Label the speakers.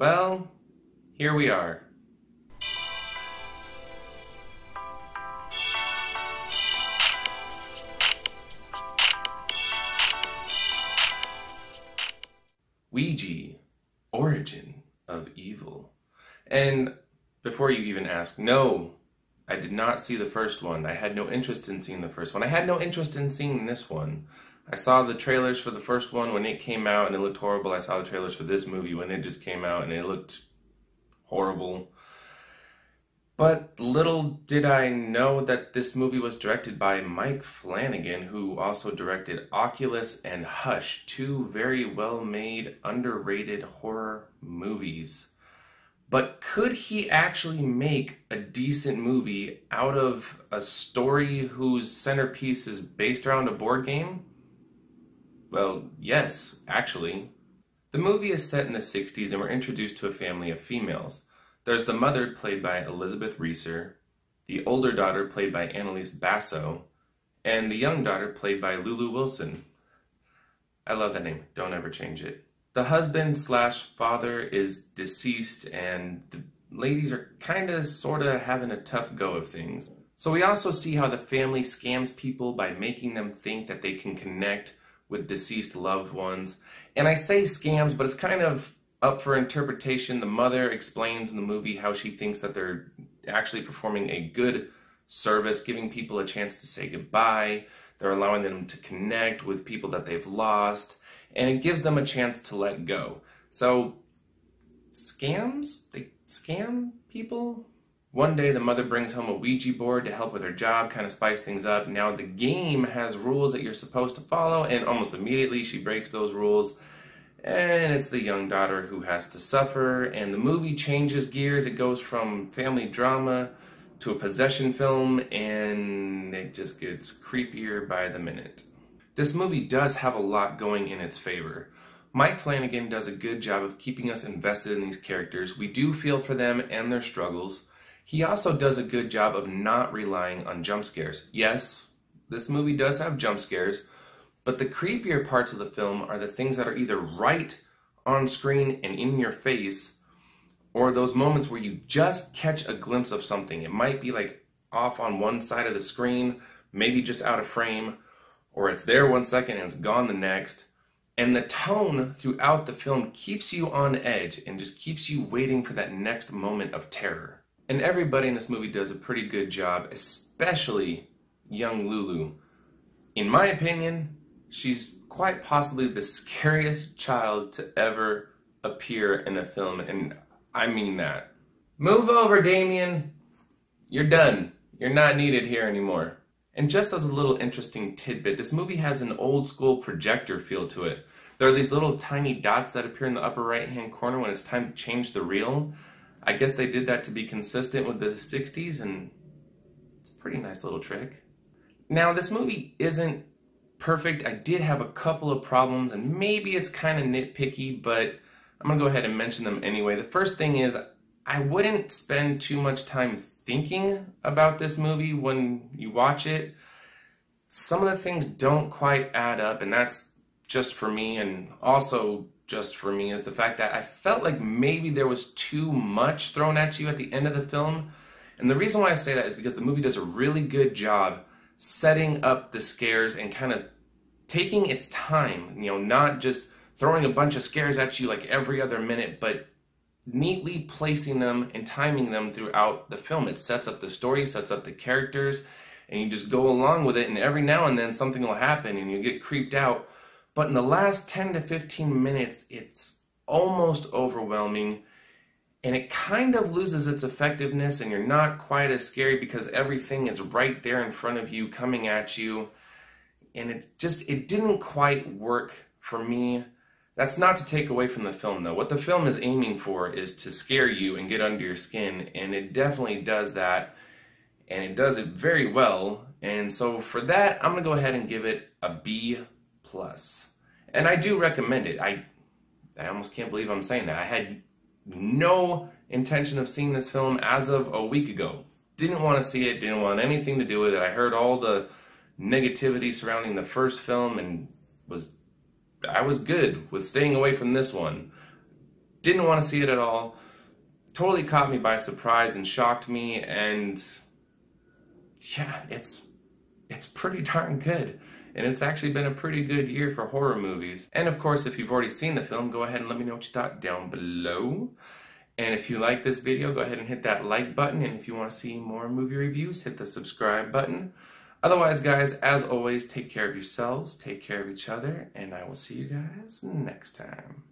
Speaker 1: Well, here we are. Ouija, Origin of Evil. And before you even ask, no, I did not see the first one. I had no interest in seeing the first one. I had no interest in seeing this one. I saw the trailers for the first one when it came out and it looked horrible. I saw the trailers for this movie when it just came out and it looked horrible. But little did I know that this movie was directed by Mike Flanagan, who also directed Oculus and Hush, two very well made, underrated horror movies. But could he actually make a decent movie out of a story whose centerpiece is based around a board game? Well, yes, actually. The movie is set in the 60s and we're introduced to a family of females. There's the mother, played by Elizabeth Reaser, the older daughter, played by Annalise Basso, and the young daughter, played by Lulu Wilson. I love that name. Don't ever change it. The husband slash father is deceased, and the ladies are kind of sort of having a tough go of things. So we also see how the family scams people by making them think that they can connect with deceased loved ones. And I say scams, but it's kind of up for interpretation. The mother explains in the movie how she thinks that they're actually performing a good service, giving people a chance to say goodbye. They're allowing them to connect with people that they've lost, and it gives them a chance to let go. So, scams? They scam people? One day, the mother brings home a Ouija board to help with her job, kind of spice things up. Now, the game has rules that you're supposed to follow, and almost immediately she breaks those rules. And it's the young daughter who has to suffer and the movie changes gears. It goes from family drama to a possession film and it just gets creepier by the minute. This movie does have a lot going in its favor. Mike flanagan does a good job of keeping us invested in these characters. We do feel for them and their struggles he also does a good job of not relying on jump scares yes this movie does have jump scares but the creepier parts of the film are the things that are either right on screen and in your face, or those moments where you just catch a glimpse of something. It might be like off on one side of the screen, maybe just out of frame, or it's there one second and it's gone the next. And the tone throughout the film keeps you on edge and just keeps you waiting for that next moment of terror. And everybody in this movie does a pretty good job, especially young Lulu. In my opinion, she's quite possibly the scariest child to ever appear in a film, and I mean that. Move over, Damien. You're done. You're not needed here anymore. And just as a little interesting tidbit, this movie has an old school projector feel to it. There are these little tiny dots that appear in the upper right hand corner when it's time to change the reel. I guess they did that to be consistent with the 60s, and it's a pretty nice little trick. Now, this movie isn't perfect. I did have a couple of problems, and maybe it's kind of nitpicky, but I'm gonna go ahead and mention them anyway. The first thing is I wouldn't spend too much time thinking about this movie when you watch it. Some of the things don't quite add up, and that's just for me, and also just for me is the fact that I felt like maybe there was too much thrown at you at the end of the film. And the reason why I say that is because the movie does a really good job setting up the scares and kind of taking its time, you know, not just throwing a bunch of scares at you like every other minute, but neatly placing them and timing them throughout the film. It sets up the story, sets up the characters, and you just go along with it, and every now and then something will happen and you get creeped out. But in the last 10 to 15 minutes, it's almost overwhelming and it kind of loses its effectiveness and you're not quite as scary because everything is right there in front of you coming at you. And it just it didn't quite work for me. That's not to take away from the film though. What the film is aiming for is to scare you and get under your skin and it definitely does that and it does it very well. And so for that i'm to go ahead and give it a b plus and i do recommend it i i almost can't believe i'm saying that i had no intention of seeing this film as of a week ago. Didn't want to see it, didn't want anything to do with it. I heard all the negativity surrounding the first film and was I was good with staying away from this one. didn't want to see it at all. Totally caught me by surprise and shocked me, and yeah, it's it's pretty darn good. And it's actually been a pretty good year for horror movies. And of course, if you've already seen the film, go ahead and let me know what you thought down below. And if you like this video, go ahead and hit that like button. And if you want to see more movie reviews, hit the subscribe button. Otherwise, guys, as always, take care of yourselves, take care of each other, and I will see you guys next time.